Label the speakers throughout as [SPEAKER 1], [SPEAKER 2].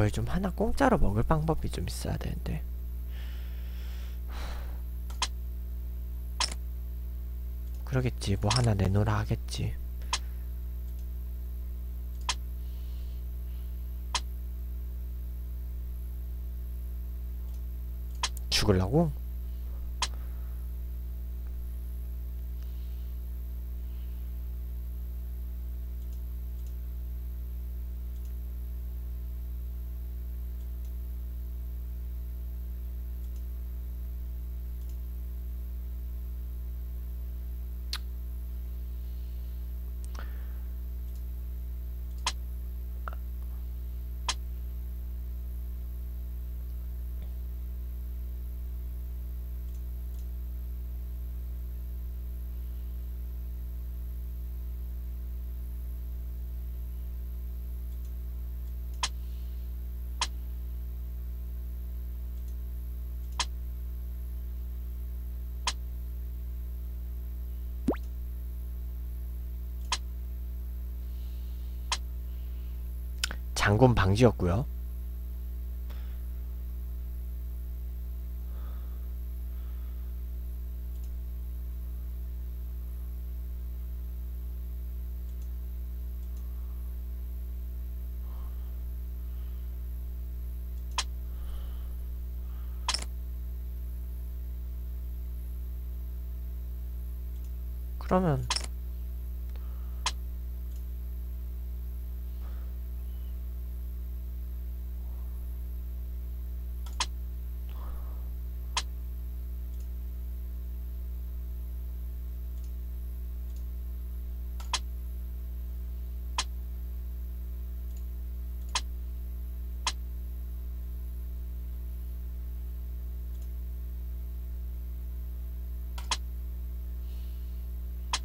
[SPEAKER 1] 뭘 좀 하나 공짜로 먹을 방법이 좀 있어야 되는데. 그러겠지. 뭐 하나 내놓으라 하겠지. 죽을라고? 장군 방지였고요. 그러면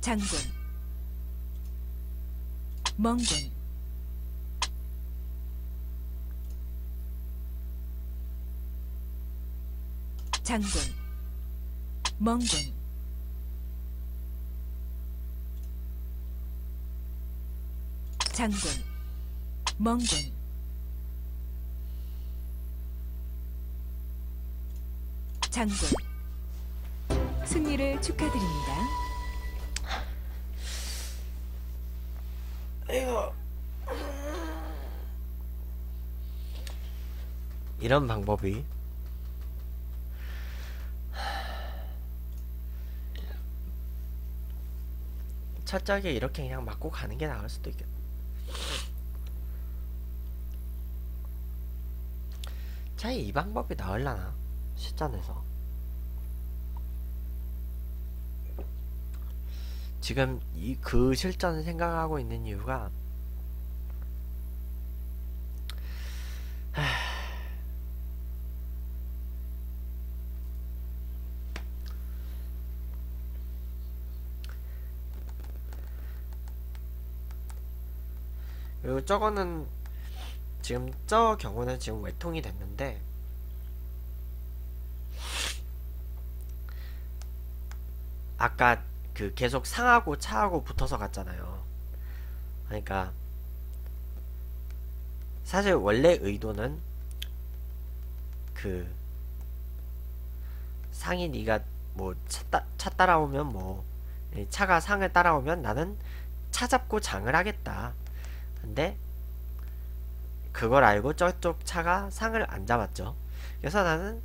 [SPEAKER 2] 장군. 멍군. 장군. 멍군. 장군. 멍군. 장군. 승리를 축하드립니다.
[SPEAKER 1] 이런 방법이? 첫작에 이렇게 그냥 맞고 가는 게 나을 수도 있겠다. 차이 이 방법이 나을라나? 실전에서 지금 이 그 실전을 생각하고 있는 이유가 그리고 저거는 지금 저 경우는 지금 외통이 됐는데 아까 그 계속 상하고 차하고 붙어서 갔잖아요. 그러니까 사실 원래 의도는 그 상이 네가 뭐 차, 따, 차 따라오면 뭐 차가 상을 따라오면 나는 차 잡고 장을 하겠다. 근데 그걸 알고 저쪽 차가 상을 안 잡았죠. 그래서 나는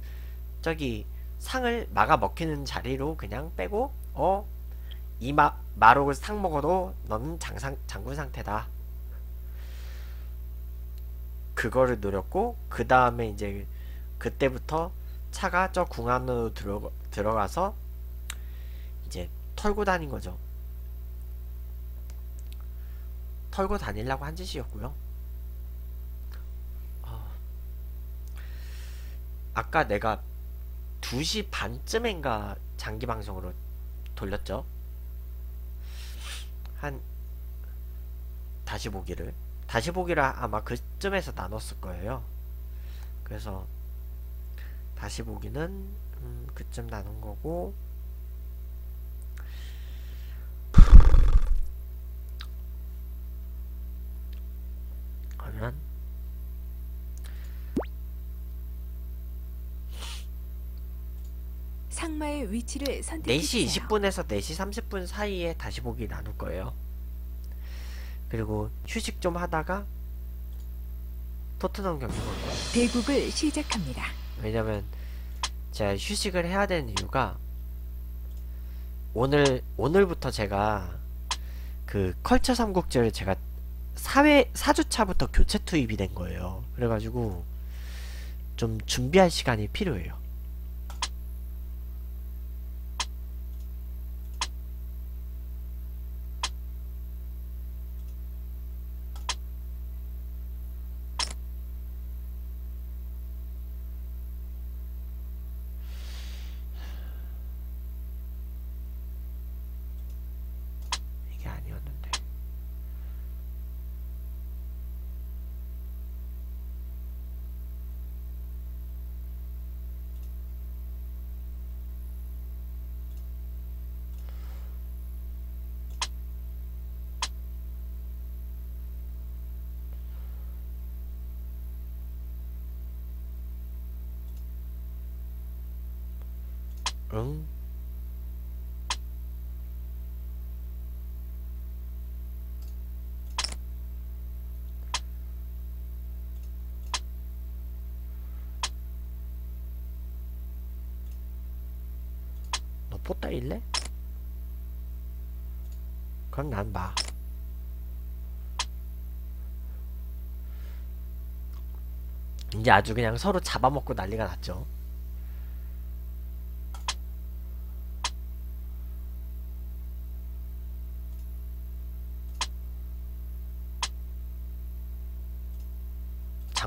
[SPEAKER 1] 저기 상을 막아 먹히는 자리로 그냥 빼고 어 이마 마록을 상 먹어도 너는 장상 장군 상태다. 그거를 노렸고 그 다음에 이제 그때부터 차가 저 궁 안으로 들어 들어가서 이제 털고 다닌 거죠. 털고 다니려고 한 짓이었고요. 어, 아까 내가 2시 반쯤인가 장기 방송으로 돌렸죠. 한 다시 보기를 다시 보기를 아마 그쯤에서 나눴을 거예요. 그래서 다시 보기는 음, 그쯤 나눈 거고 그러면
[SPEAKER 2] 상마의 위치를 선택해주세요.
[SPEAKER 1] 4시 20분에서 4시 30분 사이에 다시 보기 나눌 거예요. 그리고 휴식 좀 하다가 토트넘 경기 볼 거예요.
[SPEAKER 2] 대국을 시작합니다.
[SPEAKER 1] 왜냐면 제가 휴식을 해야 되는 이유가 오늘 오늘부터 제가 그 컬처 삼국지를 제가 4회 4주차부터 교체 투입이 된 거예요. 그래가지고 좀 준비할 시간이 필요해요. 이게 아니었는데. 응? 너 포따 일래? 그럼 난 봐. 이제 아주 그냥 서로 잡아먹고 난리가 났죠.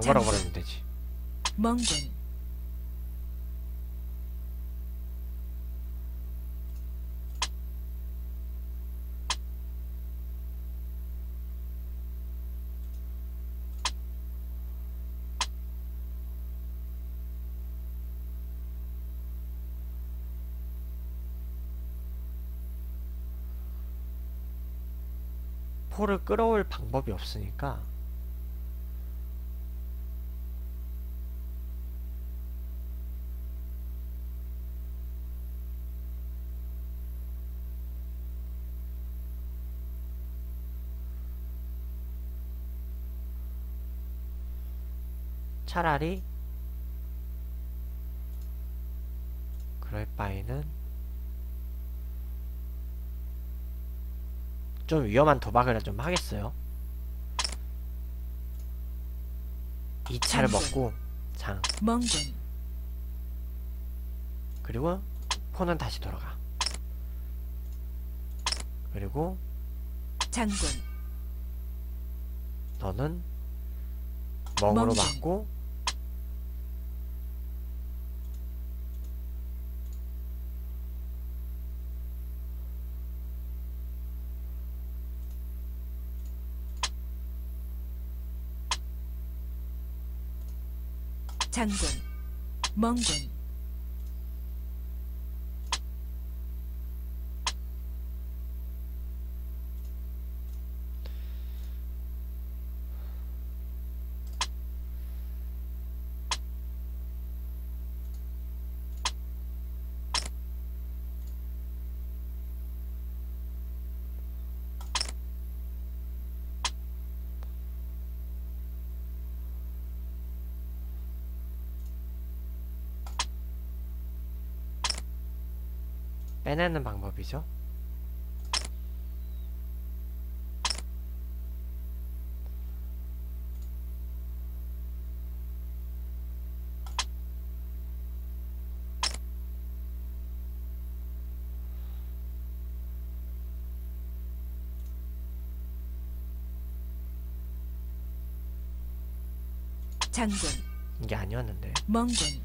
[SPEAKER 2] 장군.
[SPEAKER 1] 버리면 되지.
[SPEAKER 2] 멍군
[SPEAKER 1] 포를 끌어올 방법이 없으니까 차라리 그럴 바에는 좀 위험한 도박을 좀 하겠어요. 2차를
[SPEAKER 2] 장군.
[SPEAKER 1] 먹고 장 그리고 포는 다시 돌아가. 그리고
[SPEAKER 2] 장군
[SPEAKER 1] 너는 멍으로. 맞고
[SPEAKER 2] 장군 멍군
[SPEAKER 1] 빼내는 방법이죠.
[SPEAKER 2] 장군
[SPEAKER 1] 이게 아니었는데.
[SPEAKER 2] 멍군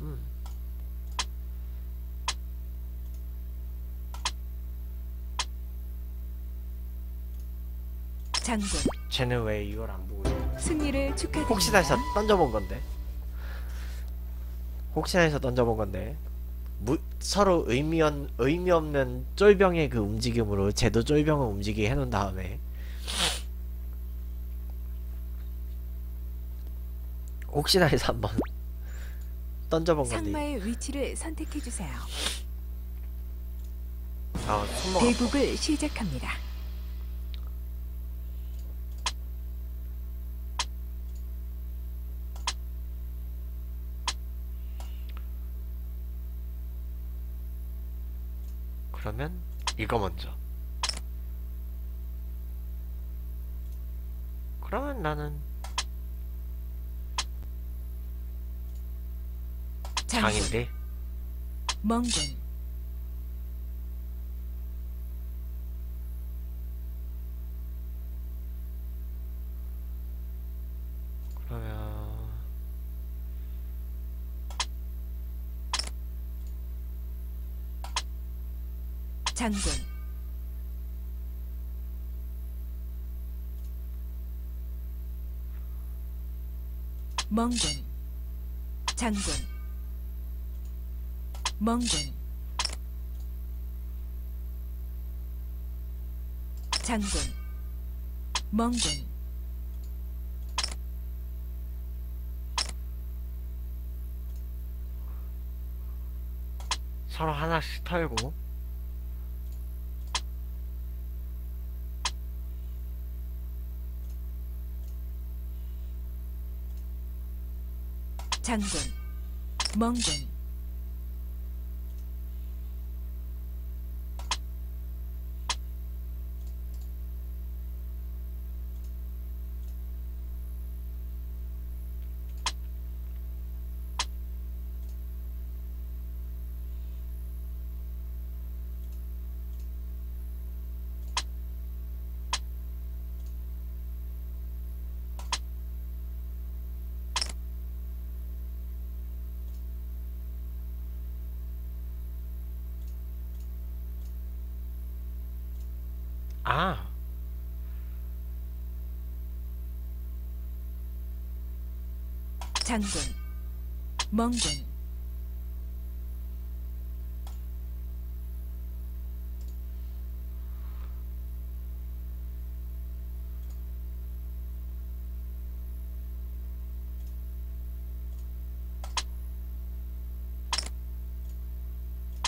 [SPEAKER 1] 음.
[SPEAKER 2] 장군
[SPEAKER 1] 쟤는 왜 이걸 안 보고?
[SPEAKER 2] 승리를 축하드립니다.
[SPEAKER 1] 혹시나 해서 던져본 건데 혹시나 해서 던져본 건데 무, 서로 의미, 없, 의미 없는 쫄병의 그 움직임으로 쟤도 쫄병을 움직이게 해놓은 다음에 혹시나 해서 한번 던져본 건데
[SPEAKER 2] 상마의 위치를 선택해 주세요.
[SPEAKER 1] 아 손목
[SPEAKER 2] 대국을 시작합니다.
[SPEAKER 1] 그러면 이거 먼저. 그러면 나는 장인데?
[SPEAKER 2] 멍군, 장군, 멍군, 장군, 멍군, 장군, 멍군,
[SPEAKER 1] 서로 하나씩 털고
[SPEAKER 2] 장군, 멍군,
[SPEAKER 1] 아.
[SPEAKER 2] 장군, 멍군,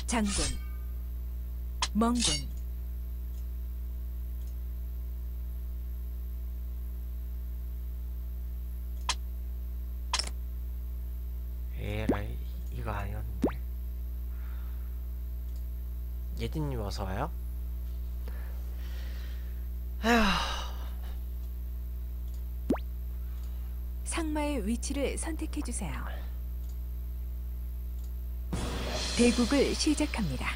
[SPEAKER 2] 장군, 멍군,
[SPEAKER 1] 예디님 어서 와요
[SPEAKER 2] 상마의 위치를 선택해 주세요. 대국을 시작합니다.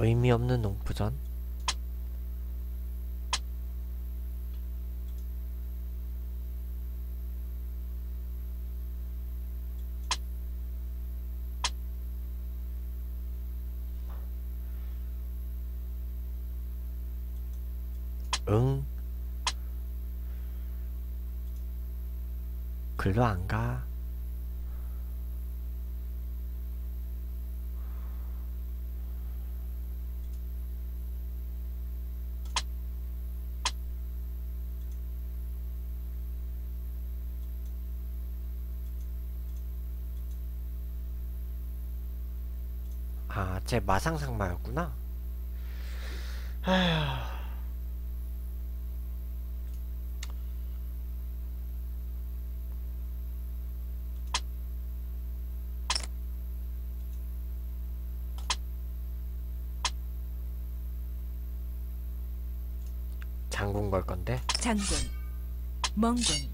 [SPEAKER 1] 의미 없는 농부전 응 글로 안 가. 제 마상상마였구나. 장군 걸 건데?
[SPEAKER 2] 장군 멍군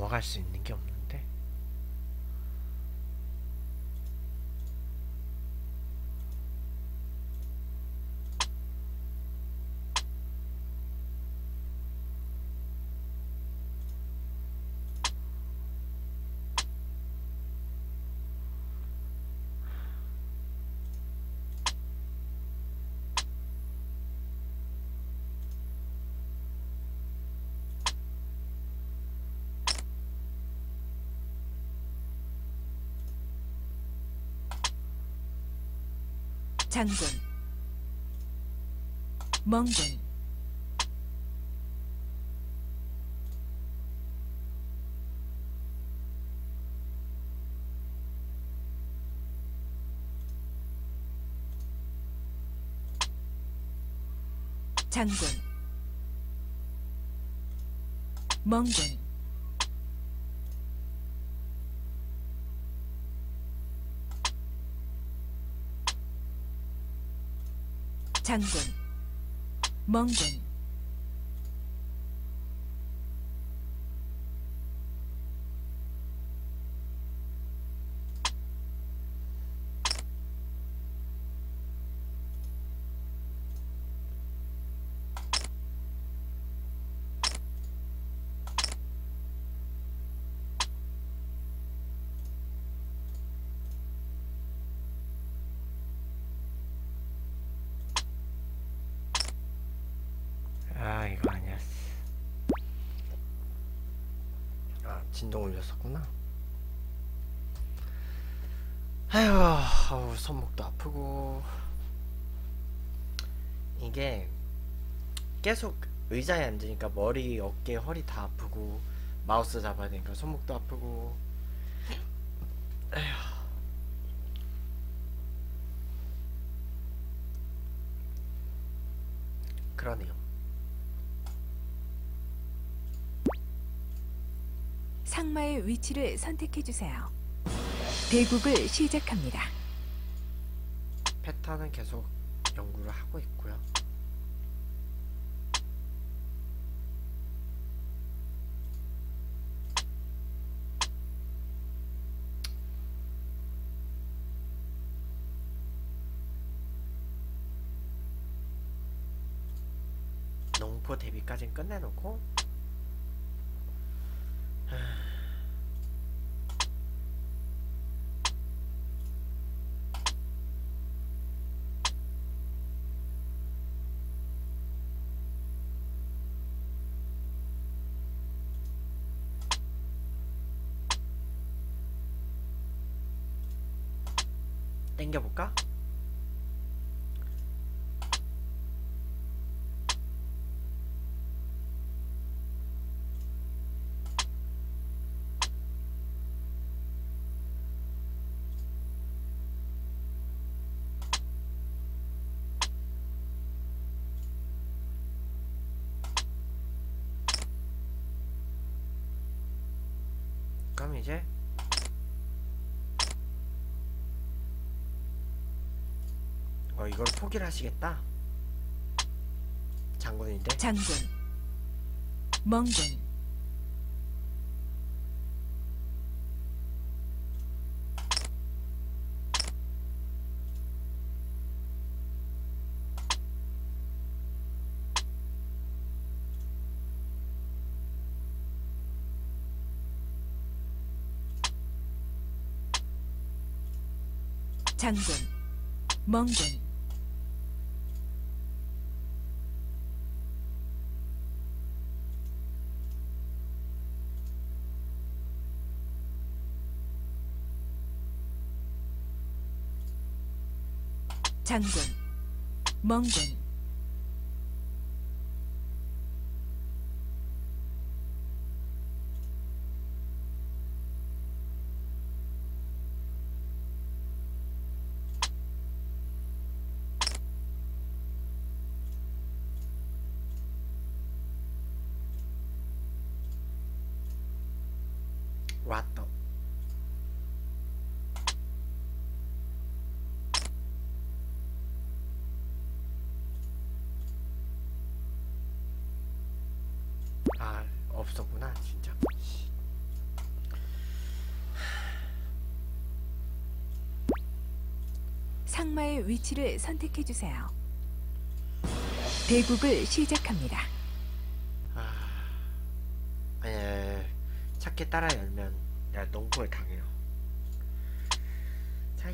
[SPEAKER 1] 넘어갈 수 있는 게 없는데
[SPEAKER 2] 장군. 멍군 장군. 멍군 장군 멍군
[SPEAKER 1] 아 이거 아니었어 아 진동 올렸었구나. 아휴 어우, 손목도 아프고. 이게 계속 의자에 앉으니까 머리, 어깨, 허리 다 아프고 마우스 잡아야 되니까 손목도 아프고. 에휴. 그러네요
[SPEAKER 2] 상마의 위치를 선택해 주세요. 대국을 시작합니다.
[SPEAKER 1] 패턴은 계속 연구를 하고 있고요. 농포 대비까지는 끝내놓고 땡겨볼까? 그럼 이제 어 이걸 포기를 하시겠다? 장군인데?
[SPEAKER 2] 장군. 멍군. 장군. 멍군 장군 멍군 상마의 위치를 선택해 주세요. 대국을 시작합니다.
[SPEAKER 1] 아니 찾게 따라 열면 내가 농구를 당해요 자나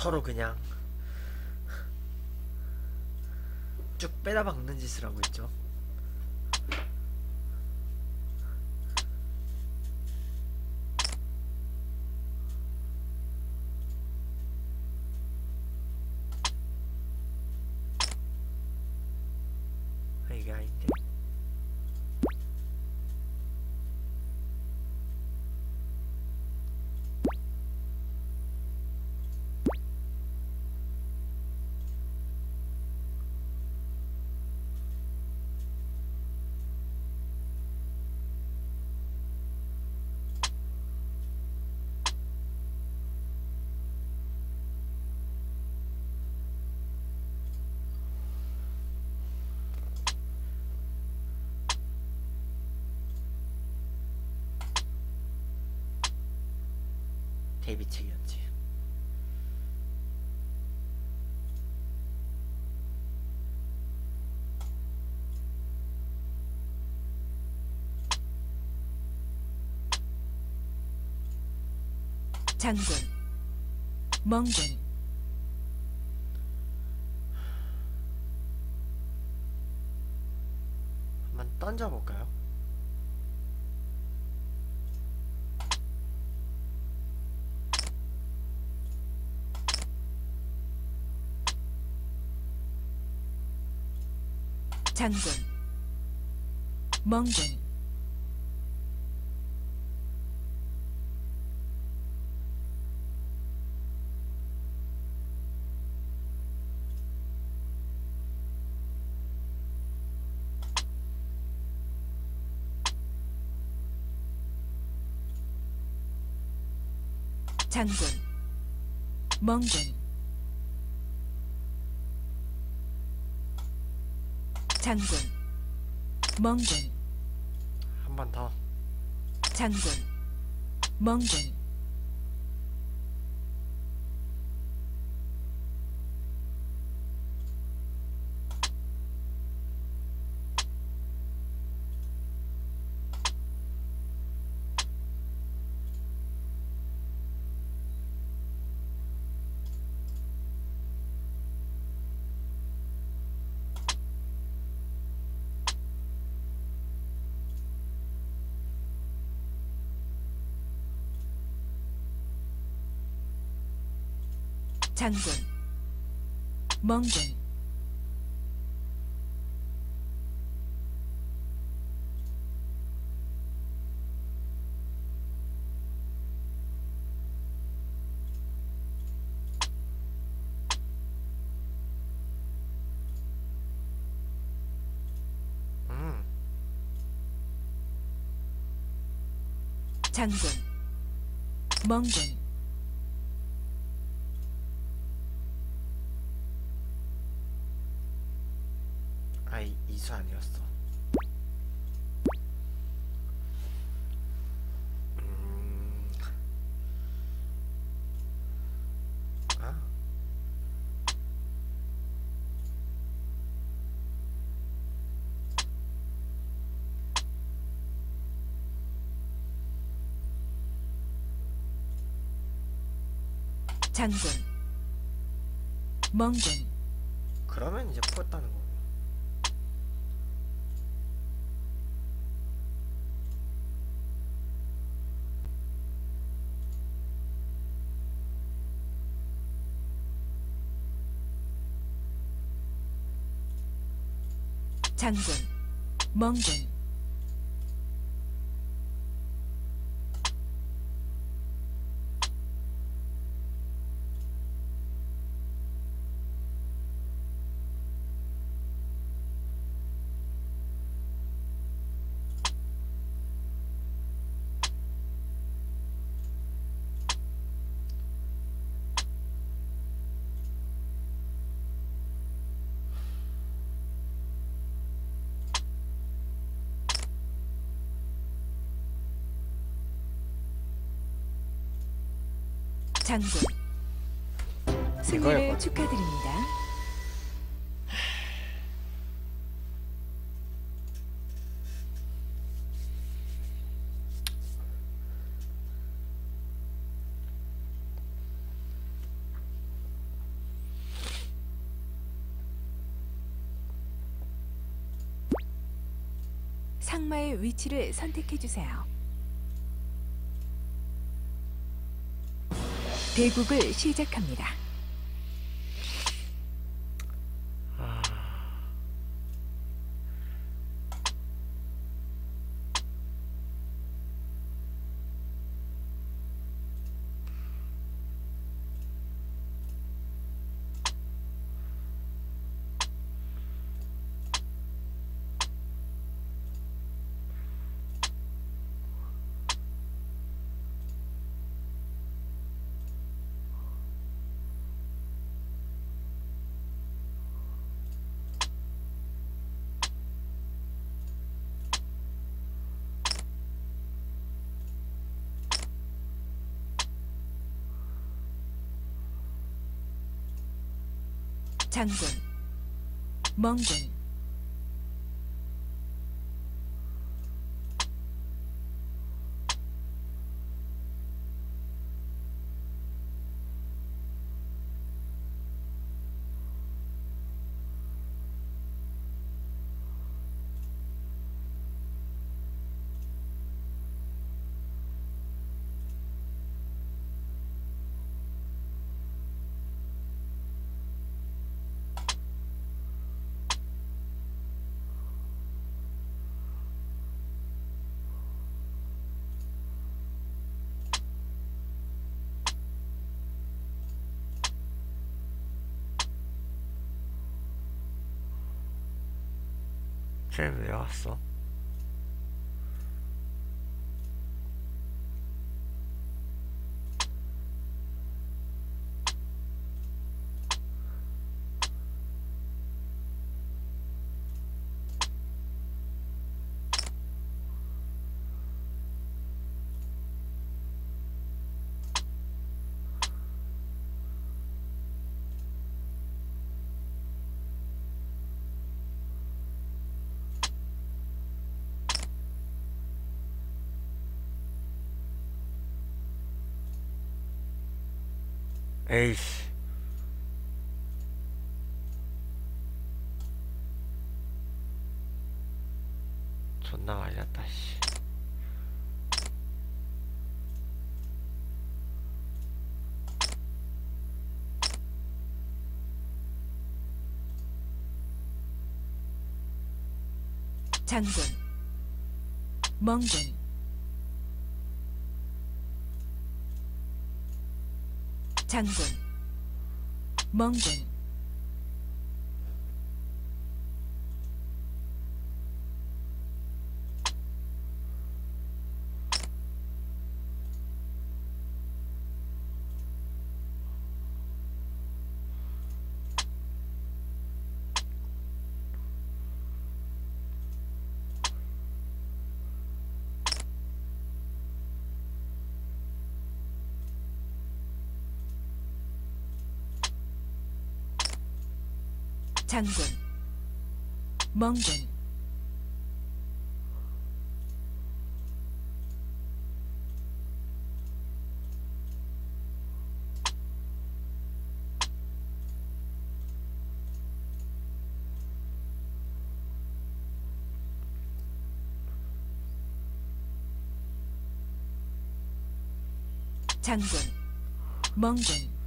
[SPEAKER 1] 서로 그냥 쭉 빼다 박는 짓을 하고 있죠. 아, 이게 아닌데 데뷔책이었지
[SPEAKER 2] 장군 멍군
[SPEAKER 1] 한번 던져볼까요?
[SPEAKER 2] 장군 멍군. 장군 멍군 장군 멍군
[SPEAKER 1] 한 번 더.
[SPEAKER 2] 장군 멍군 장군 멍군.
[SPEAKER 1] 음,
[SPEAKER 2] 장군 멍군 장군. 멍군.
[SPEAKER 1] 그러면 이제 풀었다는 거고.
[SPEAKER 2] 장군. 멍군 장군 승리를. 축하드립니다. 상마의 위치를 선택해 주세요. 대국을 시작합니다. 장군 멍군
[SPEAKER 1] 쟤는 왜왔 에이씨. 존나 말렸다 씨.
[SPEAKER 2] 장군 멍군. 장군 멍군 장군 멍군. 장군 멍군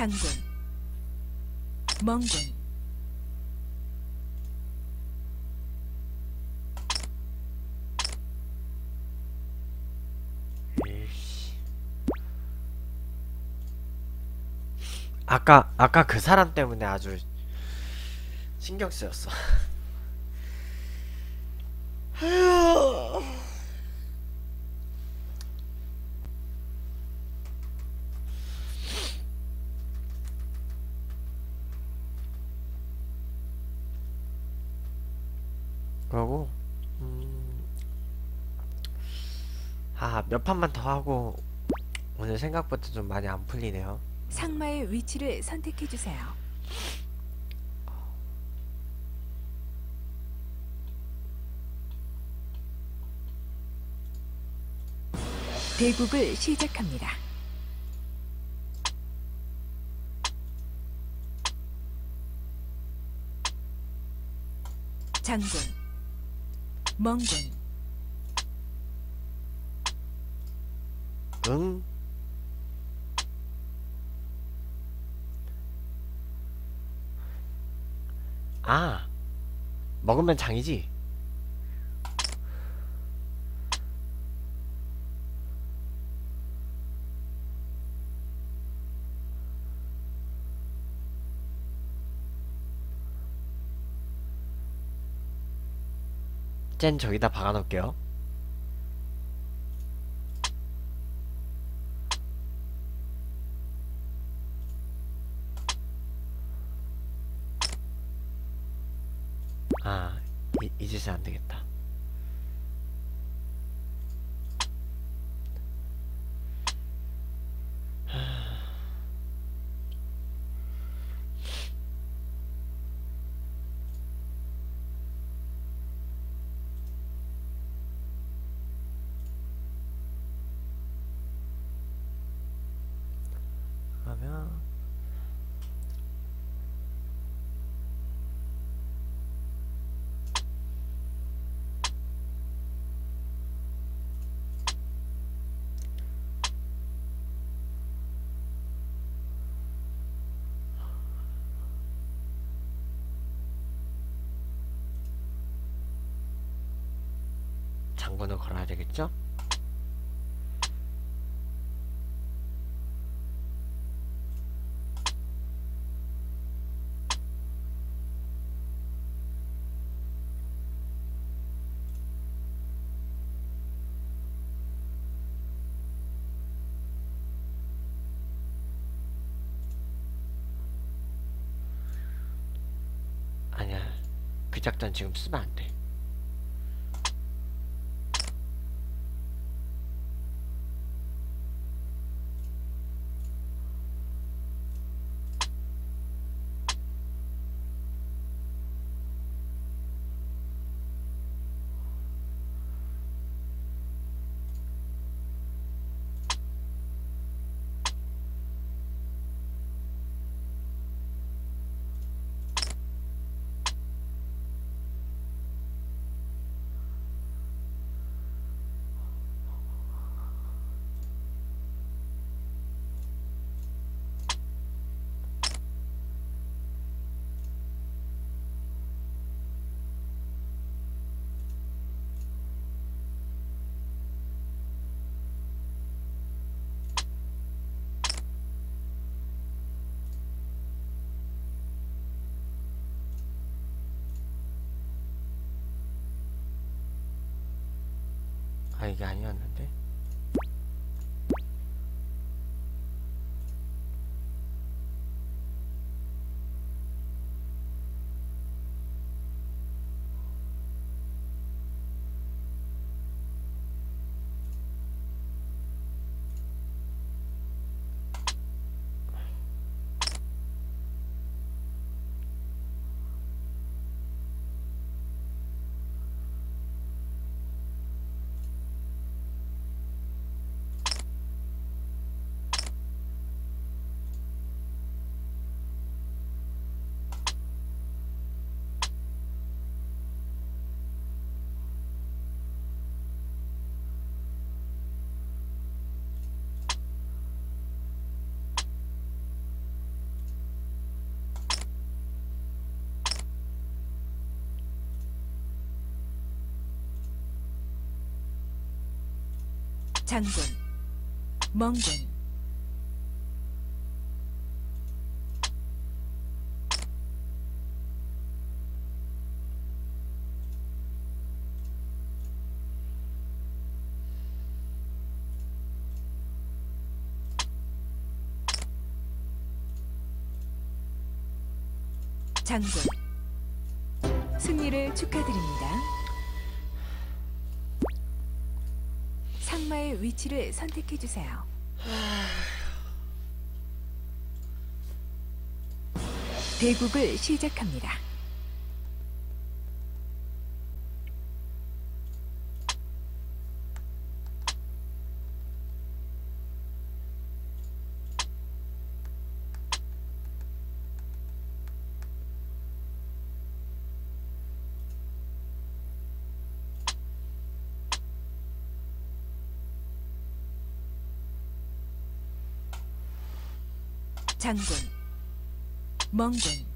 [SPEAKER 2] 장군 멍군.
[SPEAKER 1] 아까 아까 그 사람 때문에 아주 신경 쓰였어. 그러고 음, 아, 몇 판만 더 하고 오늘 생각보다 좀 많이 안 풀리네요.
[SPEAKER 2] 상마의 위치를 선택해 주세요. 대국을 시작합니다. 장군 멍군
[SPEAKER 1] 응? 아, 먹으면 장이지. 쟨 저기다 박아놓을게요. 장군을 걸어야 되겠죠? 아니야. 그 작전 지금 쓰면 안 돼. 아 이게 아니었는데
[SPEAKER 2] 장군 멍군 장군 승리를 축하드립니다. 상마의 위치를 선택해 주세요. 대국을 시작합니다. 장군. 멍군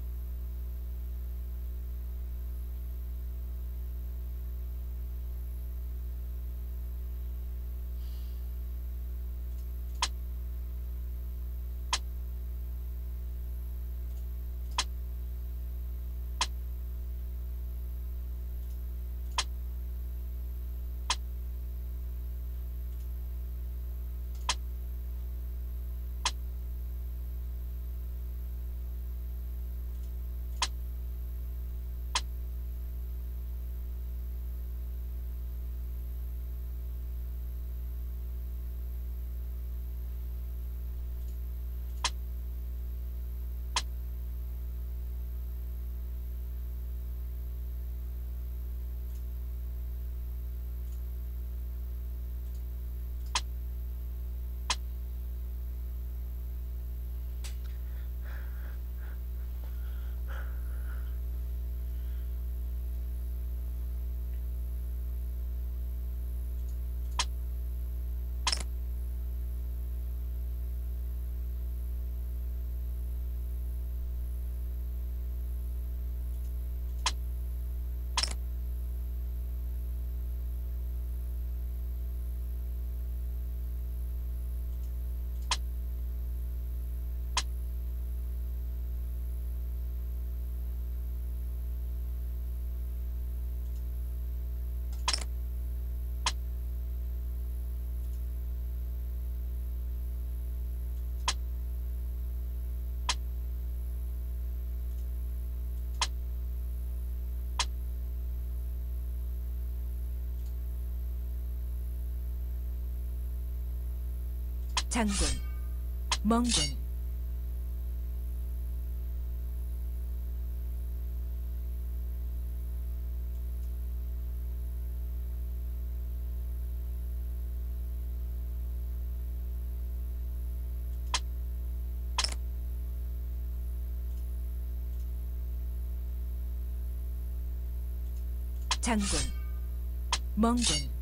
[SPEAKER 2] 장군 멍군. 장군 멍군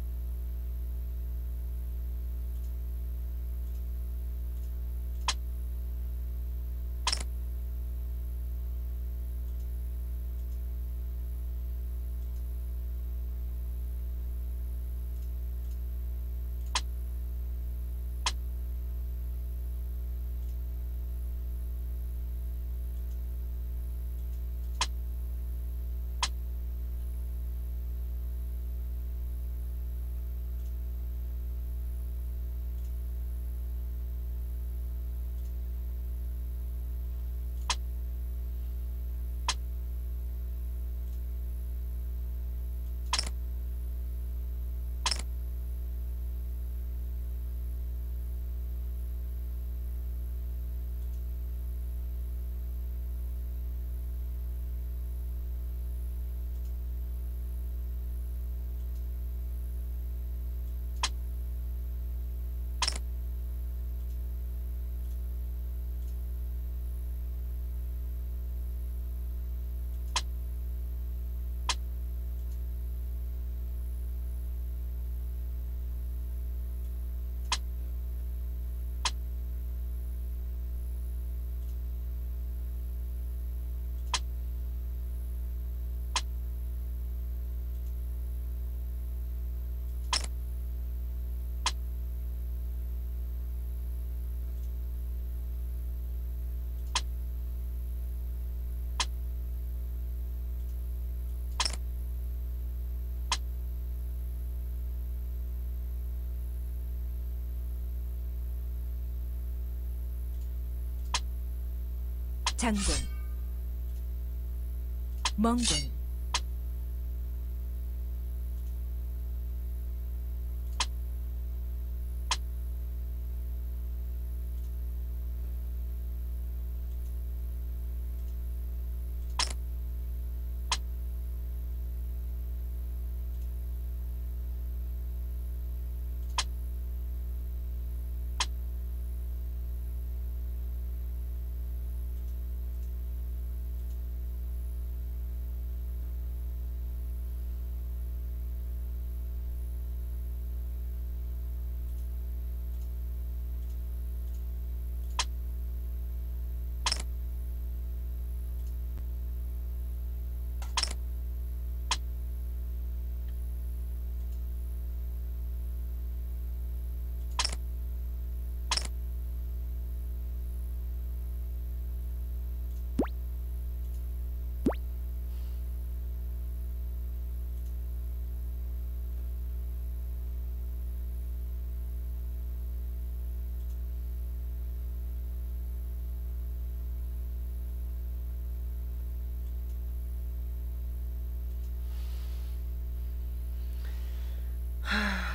[SPEAKER 2] 장군. 멍군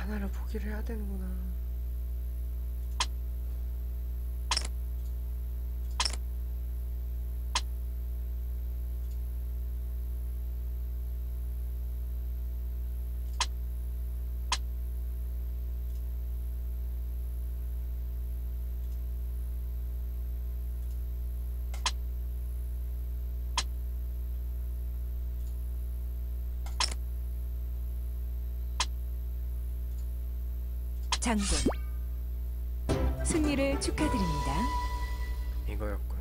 [SPEAKER 1] 하나를 포기를 해야 되는구나.
[SPEAKER 2] 장군 승리를 축하드립니다.
[SPEAKER 1] 이거였군.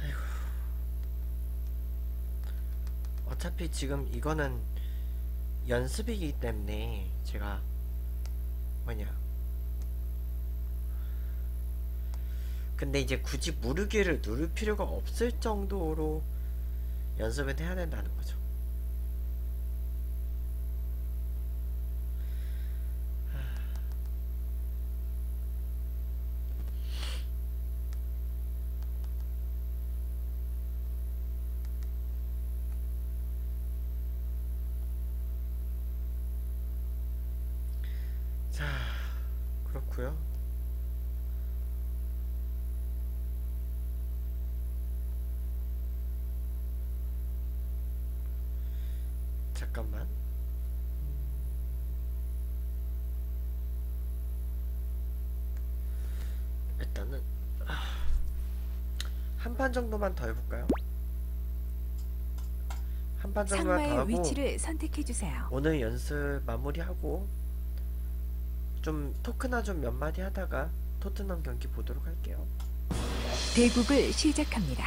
[SPEAKER 1] 아이고. 어차피 지금 이거는 연습이기 때문에 제가 뭐냐. 근데 이제 굳이 무르기를 누를 필요가 없을 정도로 연습은 해야 된다는 거죠. 자, 그렇고요. 잠깐만. 일단은 한 판 정도만 더 해볼까요? 한 판 정도만 더
[SPEAKER 2] 상마의
[SPEAKER 1] 하고
[SPEAKER 2] 위치를 선택해 주세요.
[SPEAKER 1] 오늘 연습 마무리하고 좀 토크나 좀 몇 마디 하다가 토트넘 경기 보도록 할게요.
[SPEAKER 2] 대국을 시작합니다.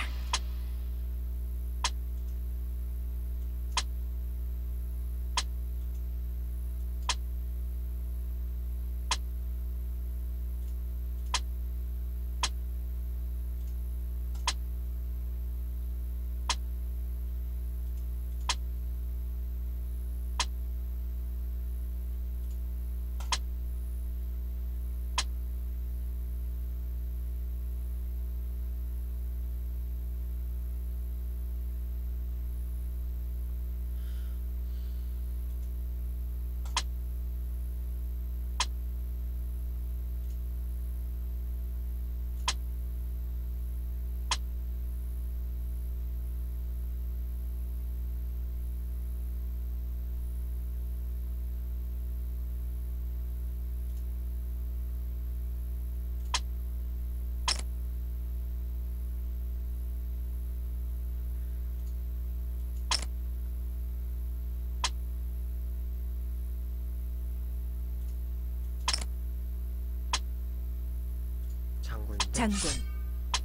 [SPEAKER 1] 장군.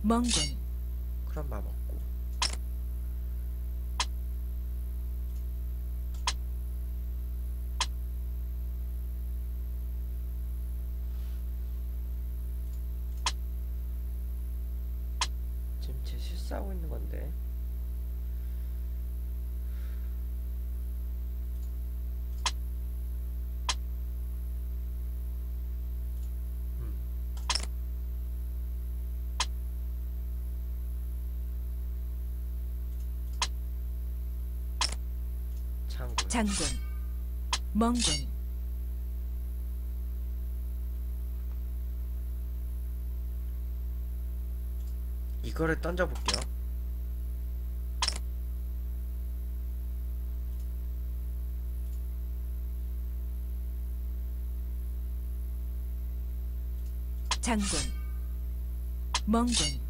[SPEAKER 2] 멍군.
[SPEAKER 1] 맘없 장군
[SPEAKER 2] 장군 멍군
[SPEAKER 1] 이거를 던져볼게요.
[SPEAKER 2] 장군. 멍군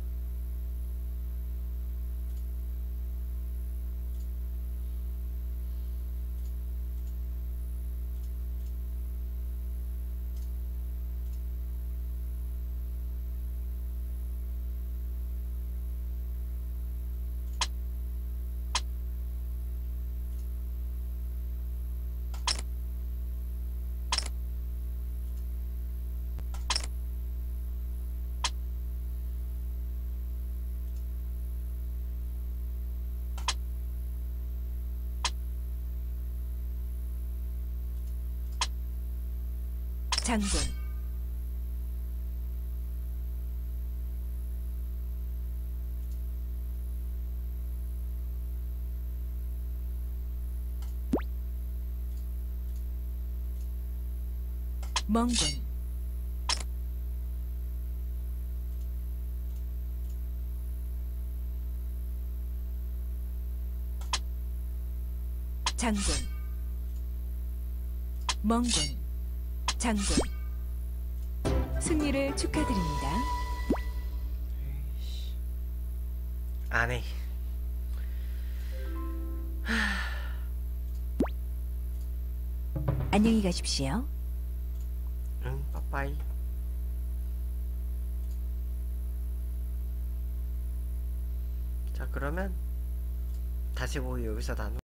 [SPEAKER 2] 장군. 멍군. 장군. 멍군 장군 승리를 축하드립니다.
[SPEAKER 1] 안 해
[SPEAKER 2] 안녕히 가십시오.
[SPEAKER 1] 응 빠빠이 자 그러면 다시 뭐 여기서 나누